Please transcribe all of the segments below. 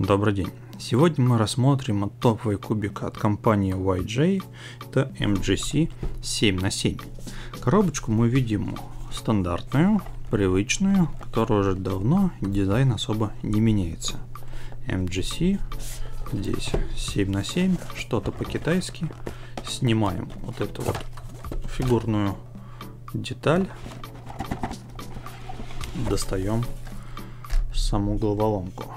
Добрый день. Сегодня мы рассмотрим топовый кубик от компании YJ, это MGC 7 на 7 Коробочку мы видим стандартную, привычную, которая уже давно дизайн особо не меняется. MGC, здесь 7 на 7 что-то по-китайски. Снимаем вот эту вот фигурную деталь, достаем саму головоломку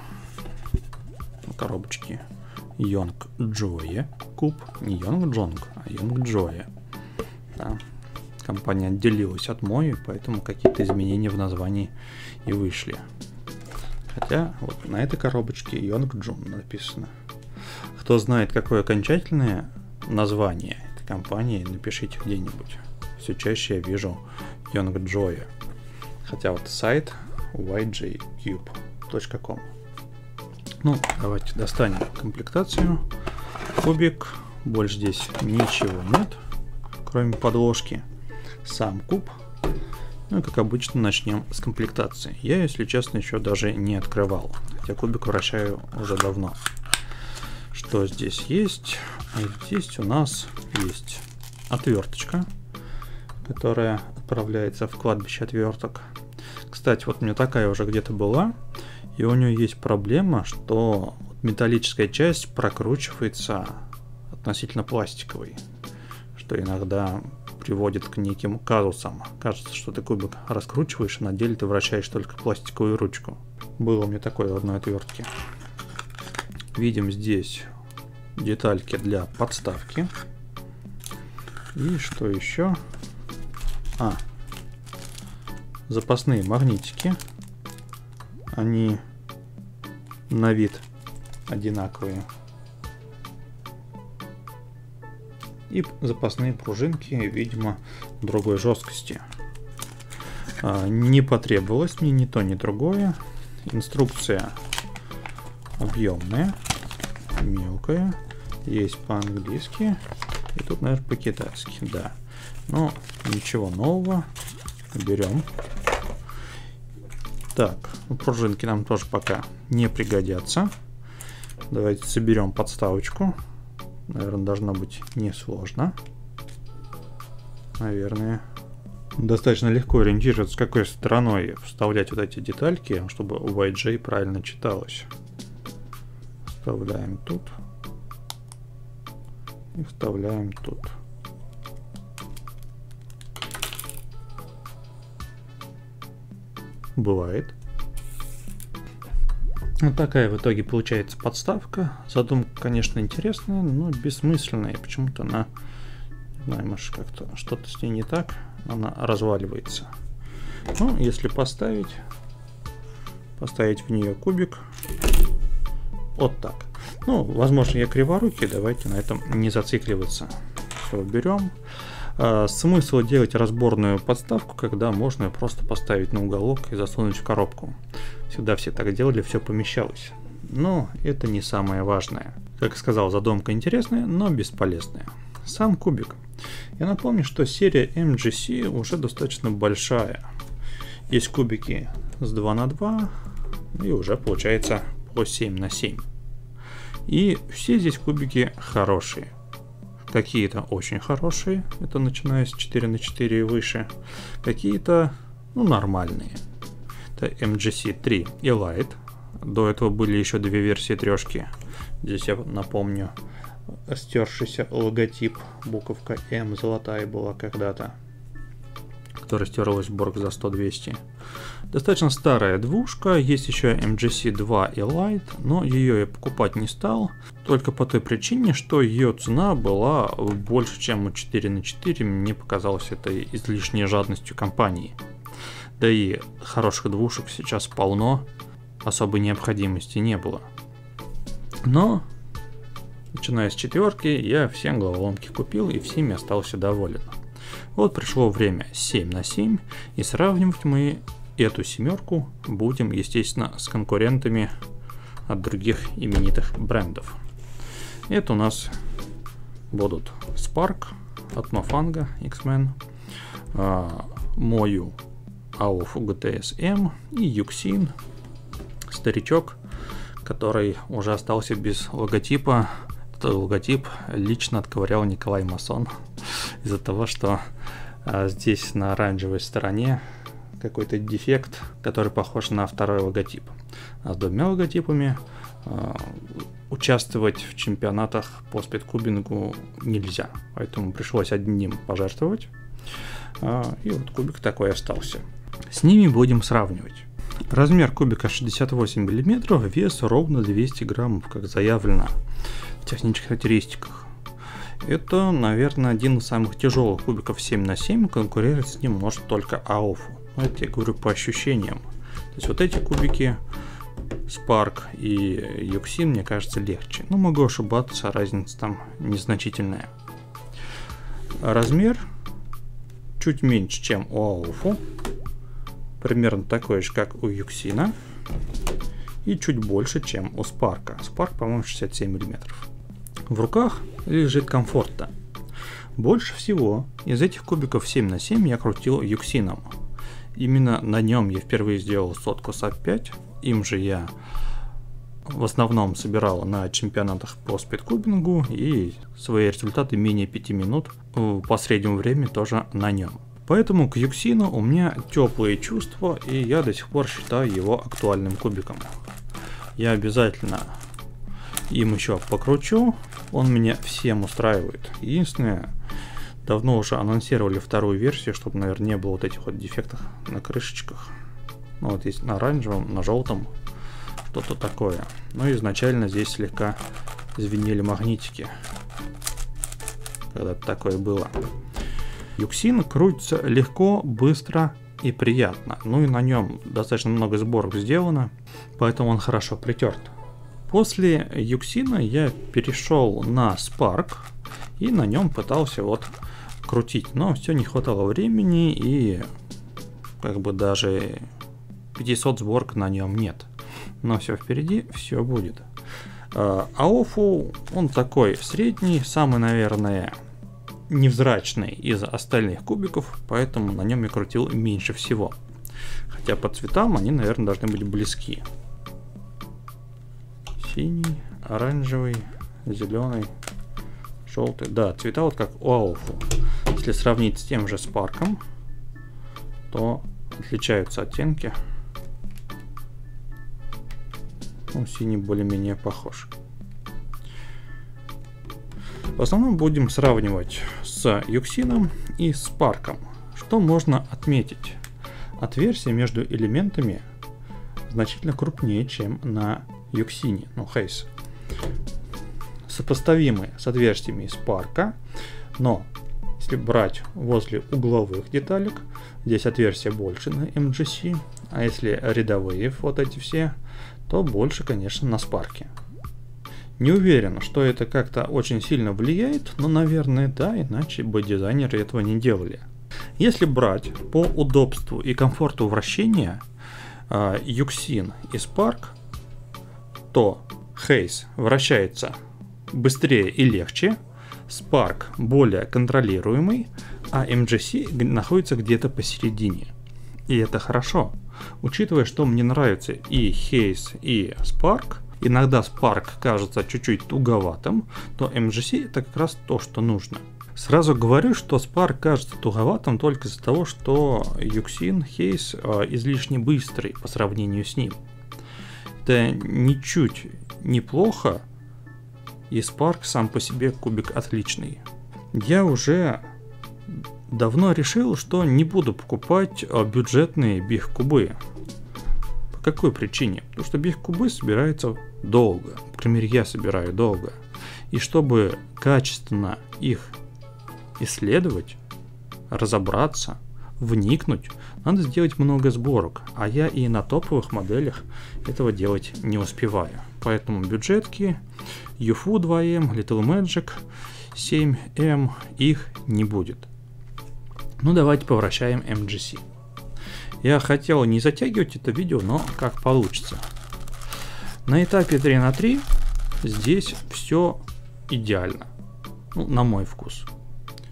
коробочки Йонг Джоя куб. Не Йонг Джонг, а Йонг Джоя. Да. Компания отделилась от Мои, поэтому какие-то изменения в названии и вышли. Хотя вот на этой коробочке Йонг Джун написано. Кто знает, какое окончательное название этой компании, напишите где-нибудь. Все чаще я вижу Йонг Джоя. Хотя вот сайт yjcube.com ну, давайте достанем комплектацию. Кубик. Больше здесь ничего нет, кроме подложки. Сам куб. Ну и как обычно начнем с комплектации. Я, если честно, еще даже не открывал. Хотя кубик вращаю уже давно. Что здесь есть? А здесь у нас есть отверточка, которая отправляется в кладбище отверток. Кстати, вот меня такая уже где-то была. И у нее есть проблема, что металлическая часть прокручивается относительно пластиковой, что иногда приводит к неким казусам. Кажется, что ты кубик раскручиваешь, а на деле ты вращаешь только пластиковую ручку. Было у меня такое в одной отвертке. Видим здесь детальки для подставки. И что еще? А, запасные магнитики они на вид одинаковые. И запасные пружинки, видимо, другой жесткости. А, не потребовалось мне ни то, ни другое. Инструкция объемная, мелкая. Есть по-английски. И тут, наверное, по-китайски, да. Но ничего нового. Берем так, ну, пружинки нам тоже пока не пригодятся. Давайте соберем подставочку. Наверное, должно быть несложно. Наверное. Достаточно легко ориентироваться, с какой стороной вставлять вот эти детальки, чтобы YJ правильно читалось. Вставляем тут. И вставляем тут. Бывает. Вот такая в итоге получается подставка. Задумка, конечно, интересная, но бессмысленная. Почему-то она, не знаю, может как-то что-то с ней не так, она разваливается. Ну, если поставить, поставить в нее кубик, вот так. Ну, возможно, я криворукий, давайте на этом не зацикливаться. Все, берем. А, смысл делать разборную подставку, когда можно просто поставить на уголок и засунуть в коробку. Всегда все так делали, все помещалось. Но это не самое важное. Как сказал, задумка интересная, но бесполезная. Сам кубик. Я напомню, что серия MGC уже достаточно большая. Есть кубики с 2 на 2 и уже получается по 7 на 7. И все здесь кубики хорошие. Какие-то очень хорошие, это начиная с 4 на 4 и выше. Какие-то, ну, нормальные. Это MGC 3 и Light. До этого были еще две версии трешки. Здесь я напомню, стершийся логотип, буковка М золотая была когда-то, которая стерлась в Борг за 100-200. Достаточно старая двушка, есть еще MGC 2 и Lite, но ее я покупать не стал, только по той причине, что ее цена была больше, чем у 4 на 4, мне показалось это излишней жадностью компании. Да и хороших двушек сейчас полно, особой необходимости не было. Но, начиная с четверки, я все головоломки купил и всеми остался доволен. Вот пришло время 7 на 7, и сравнивать мы эту семерку будем, естественно, с конкурентами от других именитых брендов. Это у нас будут Spark от Mofanga X-Men, Мою GTS M и Yuxin, старичок, который уже остался без логотипа. Этот логотип лично отковырял Николай Масон из-за того, что а, здесь на оранжевой стороне какой-то дефект, который похож на второй логотип. А с двумя логотипами э, участвовать в чемпионатах по спидкубингу нельзя. Поэтому пришлось одним пожертвовать. Э, и вот кубик такой остался. С ними будем сравнивать. Размер кубика 68 мм, вес ровно 200 граммов, как заявлено в технических характеристиках. Это, наверное, один из самых тяжелых кубиков 7 на 7, конкурировать с ним может только АОФу. Но это я говорю по ощущениям. То есть вот эти кубики Spark и Yuxin, мне кажется, легче. Но могу ошибаться, разница там незначительная. Размер чуть меньше, чем у Ауфу. Примерно такой же, как у Юксина. И чуть больше, чем у Spark. Spark, по-моему, 67 мм. В руках лежит комфортно. Больше всего из этих кубиков 7 на 7 я крутил Юксином. Именно на нем я впервые сделал сотку sub-5. Им же я в основном собирал на чемпионатах по спидкубингу и свои результаты менее 5 минут по среднему времени тоже на нем. Поэтому к Юксину у меня теплые чувства, и я до сих пор считаю его актуальным кубиком. Я обязательно им еще покручу, он меня всем устраивает. Единственное, давно уже анонсировали вторую версию, чтобы, наверное, не было вот этих вот дефектов на крышечках. Ну вот есть на оранжевом, на желтом, что-то такое. Но изначально здесь слегка звенели магнитики. Когда-то такое было. Юксин крутится легко, быстро и приятно. Ну и на нем достаточно много сборок сделано, поэтому он хорошо притерт. После Юксина я перешел на Spark и на нем пытался вот крутить, но все не хватало времени и как бы даже 500 сборок на нем нет. Но все впереди, все будет. А Ауфу, он такой средний, самый, наверное, невзрачный из остальных кубиков, поэтому на нем я крутил меньше всего. Хотя по цветам они, наверное, должны быть близки. Синий, оранжевый, зеленый, желтый. Да, цвета вот как у Ауфу. Если сравнить с тем же Спарком, то отличаются оттенки. Ну, синий более-менее похож. В основном будем сравнивать с Юксином и с Парком. Что можно отметить? Отверстия между элементами значительно крупнее, чем на Юксине, ну Хейс. Сопоставимы с отверстиями из Парка, но если брать возле угловых деталек, здесь отверстия больше на MGC, а если рядовые вот эти все, то больше, конечно, на спарке. Не уверен, что это как-то очень сильно влияет, но, наверное, да, иначе бы дизайнеры этого не делали. Если брать по удобству и комфорту вращения э, Юксин и Spark, то Haze вращается быстрее и легче, Spark более контролируемый, а MGC находится где-то посередине. И это хорошо. Учитывая, что мне нравится и Haze, и Spark, иногда Spark кажется чуть-чуть туговатым, то MGC это как раз то, что нужно. Сразу говорю, что Spark кажется туговатым только из-за того, что Yuxin Haze э, излишне быстрый по сравнению с ним. Это ничуть неплохо, и Spark сам по себе кубик отличный. Я уже давно решил, что не буду покупать а, бюджетные бих-кубы. По какой причине? Потому что бих-кубы собираются долго. Крайней мере, я собираю долго. И чтобы качественно их исследовать, разобраться, вникнуть, надо сделать много сборок, а я и на топовых моделях этого делать не успеваю. Поэтому бюджетки, UFO 2M, Little Magic 7M, их не будет. Ну давайте повращаем MGC. Я хотел не затягивать это видео, но как получится. На этапе 3 на 3 здесь все идеально. Ну, на мой вкус.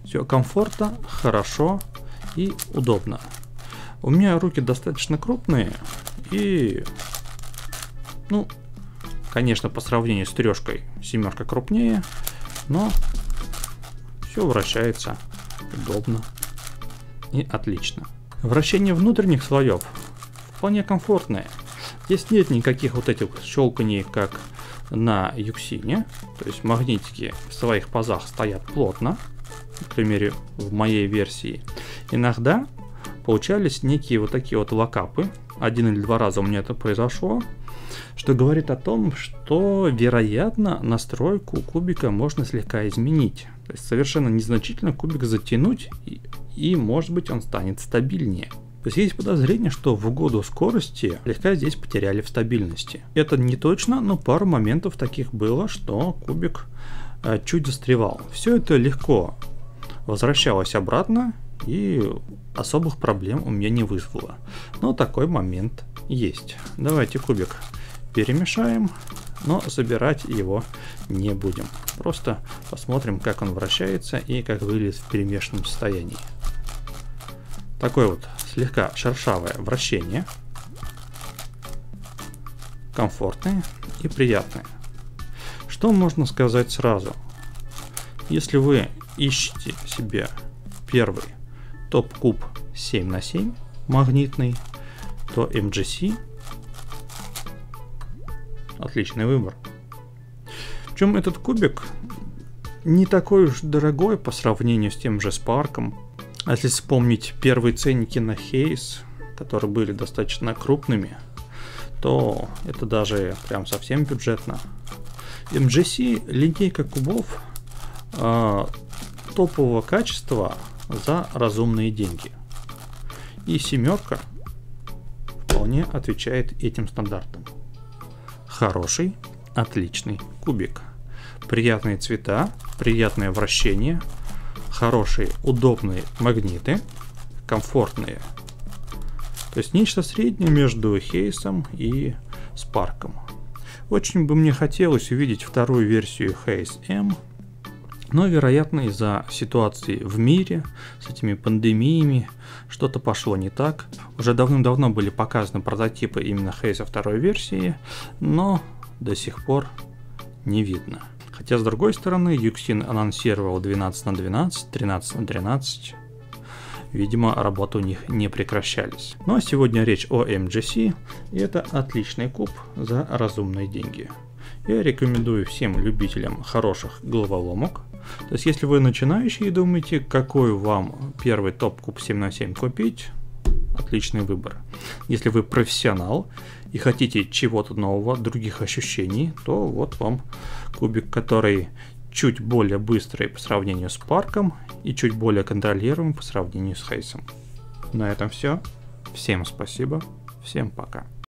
Все комфортно, хорошо и удобно. У меня руки достаточно крупные и ну, Конечно, по сравнению с трешкой семерка крупнее, но все вращается удобно и отлично. Вращение внутренних слоев вполне комфортное. Здесь нет никаких вот этих щелканий, как на Юксине. То есть магнитики в своих пазах стоят плотно. К примеру, в моей версии. Иногда получались некие вот такие вот локапы. Один или два раза у меня это произошло. Что говорит о том, что, вероятно, настройку кубика можно слегка изменить. То есть совершенно незначительно кубик затянуть и, и может быть он станет стабильнее. То есть есть подозрение, что в угоду скорости слегка здесь потеряли в стабильности. Это не точно, но пару моментов таких было, что кубик э, чуть застревал. Все это легко возвращалось обратно и особых проблем у меня не вызвало. Но такой момент есть. Давайте кубик перемешаем, но забирать его не будем. Просто посмотрим, как он вращается и как выглядит в перемешанном состоянии. Такое вот слегка шершавое вращение. Комфортное и приятное. Что можно сказать сразу? Если вы ищете себе первый топ-куб 7 на 7 магнитный, то MGC отличный выбор. Причем этот кубик не такой уж дорогой по сравнению с тем же Спарком, а если вспомнить первые ценники на Хейс, которые были достаточно крупными, то это даже прям совсем бюджетно. MGC линейка кубов э, топового качества за разумные деньги. И семерка вполне отвечает этим стандартам. Хороший, отличный кубик. Приятные цвета, приятное вращение – хорошие, удобные магниты, комфортные. То есть нечто среднее между Хейсом и Спарком. Очень бы мне хотелось увидеть вторую версию Haze M, но, вероятно, из-за ситуации в мире, с этими пандемиями, что-то пошло не так. Уже давным-давно были показаны прототипы именно Haze второй версии, но до сих пор не видно. Хотя, с другой стороны, Юксин анонсировал 12 на 12, 13 на 13. Видимо, работы у них не прекращались. Ну а сегодня речь о MGC, и это отличный куб за разумные деньги. Я рекомендую всем любителям хороших головоломок. То есть, если вы начинающий и думаете, какой вам первый топ-куб 7 на 7 купить, отличный выбор. Если вы профессионал и хотите чего-то нового, других ощущений, то вот вам кубик, который чуть более быстрый по сравнению с парком и чуть более контролируемый по сравнению с Хейсом. На этом все. Всем спасибо. Всем пока.